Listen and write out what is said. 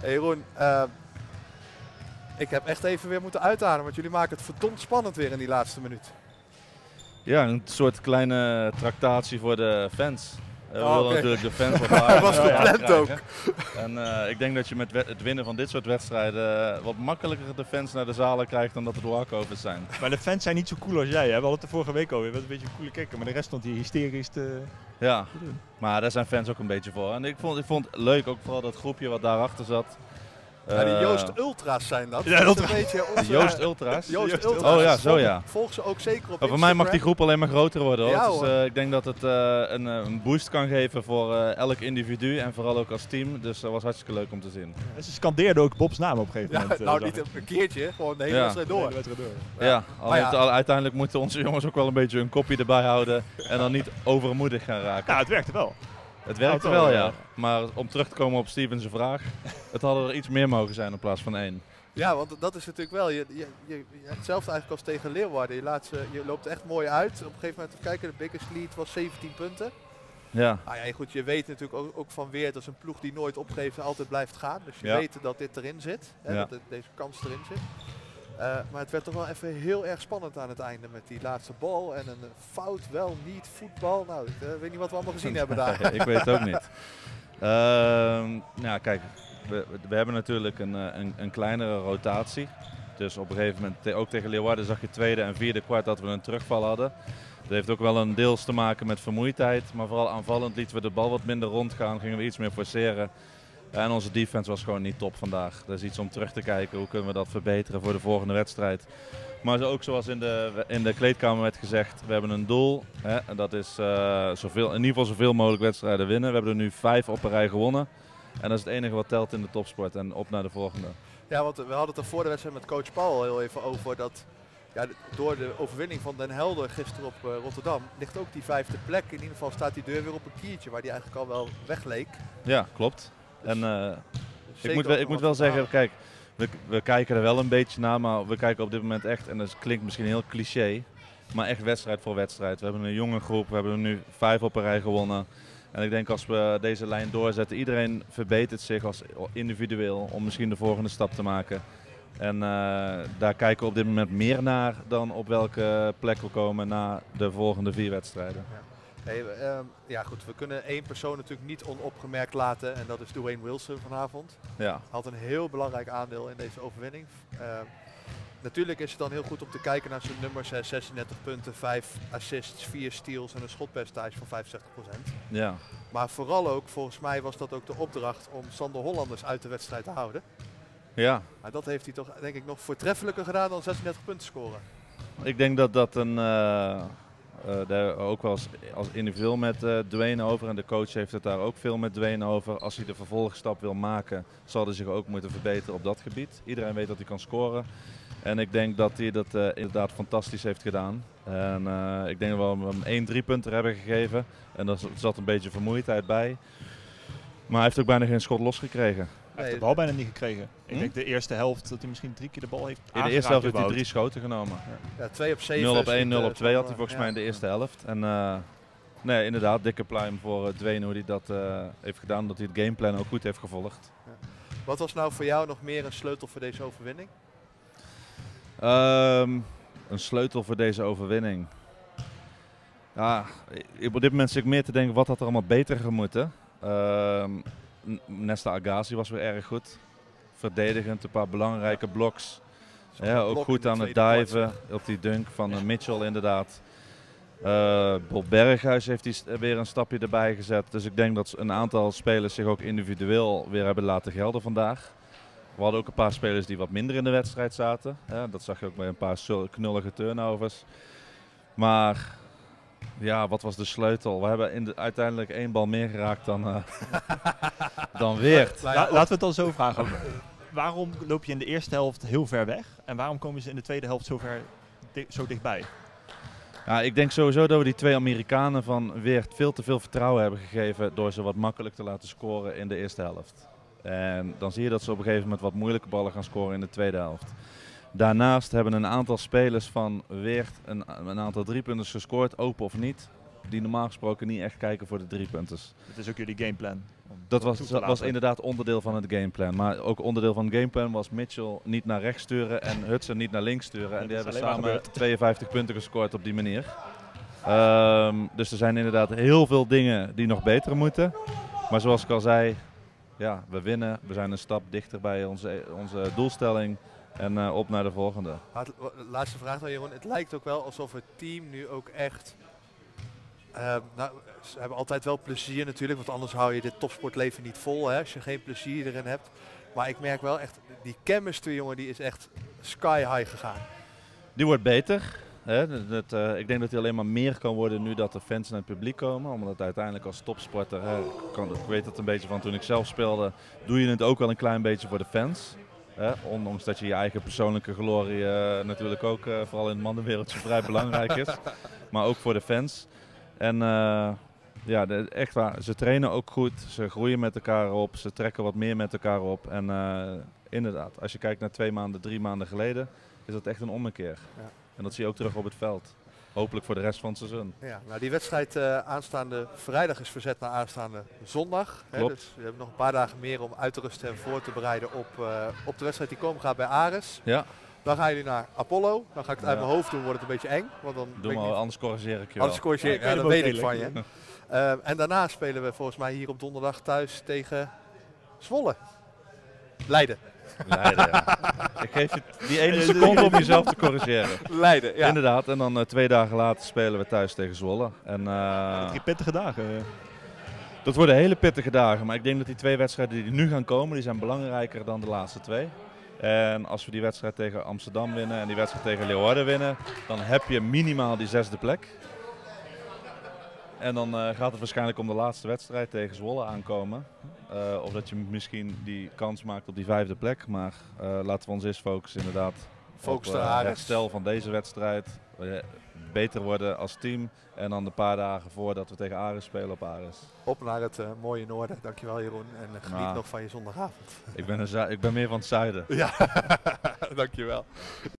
Hey Jeroen, eh, ik heb echt even weer moeten uitademen, want jullie maken het verdomd spannend weer in die laatste minuut. Ja, een soort kleine tractatie voor de fans. Eh, We Oh, willen natuurlijk de fans wat Hij lager was gepland ook. En eh, ik denk dat je met het winnen van dit soort wedstrijden eh, wat makkelijker de fans naar de zalen krijgt dan dat het walkovers zijn. Maar de fans zijn niet zo cool als jij. Hè? We hadden het de vorige week al. Je bent een beetje een coole kikker. Maar de rest stond hier hysterisch te... Ja, maar daar zijn fans ook een beetje voor. En ik vond, ik vond het leuk, ook vooral dat groepje wat daarachter zat. Ja, die Eh, Joost Ultra's zijn dat. Ja, Dat is een beetje onze... Joost Ultra's. Joost Joost Ultra's. Oh ja, zo ja. Volg ze ook zeker op Maar voor mij mag die groep alleen maar groter worden. Hoor. Ja, dus, eh, ik denk dat het eh, een, een boost kan geven voor elk individu en vooral ook als team. Dus dat was hartstikke leuk om te zien. En ze scandeerden ook Bob's naam op een gegeven Ja, moment. nou niet een keertje, gewoon de hele Ja. wedstrijd door. Ja, alleen ja. het- al- uiteindelijk moeten onze jongens ook wel een beetje hun kopje erbij houden en dan niet overmoedig gaan raken. Ja, het werkte wel. Het werkte toch, wel, ja. Maar om terug te komen op Stevens' vraag, het hadden er iets meer mogen zijn in plaats van één. Ja, want dat is natuurlijk wel. Je, je, je, hetzelfde eigenlijk als tegen Leeuwarden. Je, laat ze, je loopt echt mooi uit. Op een gegeven moment, even kijken, de biggest lead was 17 punten. Ja, Nou ja, goed, je weet natuurlijk ook, ook van Weert, dat is een ploeg die nooit opgeeft en altijd blijft gaan. Dus je Ja. weet dat dit erin zit, hè, Ja. dat dit- deze kans erin zit. Eh, maar het werd toch wel even heel erg spannend aan het einde met die laatste bal en een fout, wel niet, voetbal. Nou, ik eh, weet niet wat we allemaal gezien hebben daar. ik weet het ook niet. Ehm, nou, kijk, we, we hebben natuurlijk een, eh, een, een kleinere rotatie. Dus op een gegeven moment, ook tegen Leeuwarden, zag je tweede en vierde kwart dat we een terugval hadden. Dat heeft ook wel een deels te maken met vermoeidheid. Maar vooral aanvallend lieten we de bal wat minder rondgaan, gingen we iets meer forceren. En onze defense was gewoon niet top vandaag. Dat is iets om terug te kijken. Hoe kunnen we dat verbeteren voor de volgende wedstrijd? Maar ook zoals in de, in de kleedkamer werd gezegd, we hebben een doel. Hè, en dat is eh, zoveel, in ieder geval zoveel mogelijk wedstrijden winnen. We hebben er nu vijf op een rij gewonnen. En dat is het enige wat telt in de topsport. En op naar de volgende. Ja, want we hadden het er voor de wedstrijd met coach Paul heel even over dat ja, door de overwinning van Den Helder gisteren op eh, Rotterdam ligt ook die vijfde plek. In ieder geval staat die deur weer op een kiertje waar die eigenlijk al wel wegleek. Ja, klopt. Dus En eh, zeker ik moet, wel, ik moet wel zeggen, kijk, we, we kijken er wel een beetje naar, maar we kijken op dit moment echt, en dat klinkt misschien heel cliché, maar echt wedstrijd voor wedstrijd. We hebben een jonge groep, we hebben er nu vijf op een rij gewonnen. En ik denk als we deze lijn doorzetten, iedereen verbetert zich als individueel om misschien de volgende stap te maken. En eh, daar kijken we op dit moment meer naar dan op welke plek we komen na de volgende vier wedstrijden. Hey, ehm, ja goed, we kunnen één persoon natuurlijk niet onopgemerkt laten en dat is Dwayne Wilson vanavond. Ja, Had een heel belangrijk aandeel in deze overwinning. Ehm, natuurlijk is het dan heel goed om te kijken naar zijn nummers. hè, 36 punten, 5 assists, 4 steals en een schotpercentage van 65%. ja. Maar vooral ook, volgens mij was dat ook de opdracht om Sander Hollanders uit de wedstrijd te houden. ja. Maar dat heeft hij toch denk ik nog voortreffelijker gedaan dan 36 punten scoren. Ik denk dat dat een. eh, daar ook wel als, individueel met eh Dwayne over. En de coach heeft het daar ook veel met Dwayne over. Als hij de vervolgstap wil maken, zal hij zich ook moeten verbeteren op dat gebied. Iedereen weet dat hij kan scoren. En ik denk dat hij dat eh, inderdaad fantastisch heeft gedaan. En eh, ik denk dat we hem één drie punten hebben gegeven. En er zat een beetje vermoeidheid bij. Maar hij heeft ook bijna geen schot losgekregen. Hij heeft de bal bijna niet gekregen. Ik Hm? denk de eerste helft dat hij misschien drie keer de bal heeft In de eerste helft heeft hij drie schoten genomen. Ja, 2 op 7. 0 op is 1, niet, 0 eh, op 2 had hij volgens ja. mij in de eerste helft. En eh, nee, inderdaad, dikke pluim voor uh, Dwayne hoe hij dat eh, heeft gedaan. Dat hij het gameplan ook goed heeft gevolgd. Wat was nou voor jou nog meer een sleutel voor deze overwinning? Ehm, een sleutel voor deze overwinning. Ja, op dit moment zit ik meer te denken wat had er allemaal beter gemoeten. Ehm, Nesta Agassi was weer erg goed. Verdedigend, een paar belangrijke bloks. Ja, ook blok goed aan het diven op die dunk van Mitchell inderdaad. Eh Bob Berghuis heeft die weer een stapje erbij gezet. Dus ik denk dat een aantal spelers zich ook individueel weer hebben laten gelden vandaag. We hadden ook een paar spelers die wat minder in de wedstrijd zaten. Ja, dat zag je ook bij een paar knullige turnovers. Maar ja, wat was de sleutel? We hebben in de, uiteindelijk één bal meer geraakt dan, eh, dan Weert. La- laten we het dan zo vragen. waarom loop je in de eerste helft heel ver weg? En waarom komen ze in de tweede helft zo, ver, di- zo dichtbij? Ja, ik denk sowieso dat we die twee Amerikanen van Weert veel te veel vertrouwen hebben gegeven door ze wat makkelijk te laten scoren in de eerste helft. En dan zie je dat ze op een gegeven moment wat moeilijke ballen gaan scoren in de tweede helft. Daarnaast hebben een aantal spelers van Weert een, een aantal driepunters gescoord, open of niet. die normaal gesproken niet echt kijken voor de drie punters. Het is ook jullie gameplan. Dat was, was inderdaad onderdeel van het gameplan. Maar ook onderdeel van het gameplan was Mitchell niet naar rechts sturen en Hudson niet naar links sturen. En die hebben samen 52 punten gescoord op die manier. Ehm, dus er zijn inderdaad heel veel dingen die nog beter moeten. Maar zoals ik al zei, ja, we winnen. We zijn een stap dichter bij onze, onze doelstelling. En eh, op naar de volgende. Laatste vraag dan Jeroen. Het lijkt ook wel alsof het team nu ook echt... ehm, nou, ze hebben altijd wel plezier natuurlijk, want anders hou je dit topsportleven niet vol hè, als je geen plezier erin hebt. Maar ik merk wel echt, die chemistry jongen, die is echt sky high gegaan. Die wordt beter. Hè? Dat, dat, eh, ik denk dat hij alleen maar meer kan worden nu dat de fans naar het publiek komen. Omdat uiteindelijk als topsporter, hè, kan, ik weet het een beetje van toen ik zelf speelde, doe je het ook wel een klein beetje voor de fans. Hè? Ondanks dat je je eigen persoonlijke glorie eh, natuurlijk ook, eh, vooral in het mannenwereldje, vrij belangrijk is. Maar ook voor de fans. En eh, ja, de- echt waar, ze trainen ook goed. Ze groeien met elkaar op. Ze trekken wat meer met elkaar op. En eh, inderdaad, als je kijkt naar twee maanden, drie maanden geleden, is dat echt een ommekeer. Ja. En dat zie je ook terug op het veld. Hopelijk voor de rest van het seizoen. Ja, nou die wedstrijd eh, aanstaande vrijdag is verzet naar aanstaande zondag. Hè, dus we hebben nog een paar dagen meer om uit te rusten en voor te bereiden op, eh, op de wedstrijd die komen gaat bij Ares. Ja, Dan gaan jullie naar Apollo. Dan ga ik het uit mijn hoofd doen, wordt het een beetje eng. Want dan doe maar, niet- anders corrigeer ik je Anders corrigeer ik, ja, dat weet ik van je. Ehm, en daarna spelen we volgens mij hier op donderdag thuis tegen Zwolle. Leiden. Leiden, ja. Ik geef je die ene seconde om jezelf te corrigeren. Leiden, ja. Inderdaad, en dan eh, twee dagen later spelen we thuis tegen Zwolle. En, eh, Drie pittige dagen. eh. dat worden hele pittige dagen, maar ik denk dat die twee wedstrijden die nu gaan komen, die zijn belangrijker dan de laatste twee. En als we die wedstrijd tegen Amsterdam winnen en die wedstrijd tegen Leeuwarden winnen, dan heb je minimaal die zesde plek. En dan eh, gaat het waarschijnlijk om de laatste wedstrijd tegen Zwolle aankomen. Eh, of dat je misschien die kans maakt op die vijfde plek. Maar eh, laten we ons eerst focussen inderdaad Focus op de Ares. herstel van deze wedstrijd. Beter worden als team. En dan een paar dagen voordat we tegen Ares spelen op Ares. Op naar het mooie noorden. Dankjewel Jeroen. En geniet Nou. nog van je zondagavond. Ik ben, ik ben meer van het zuiden. Ja, dankjewel.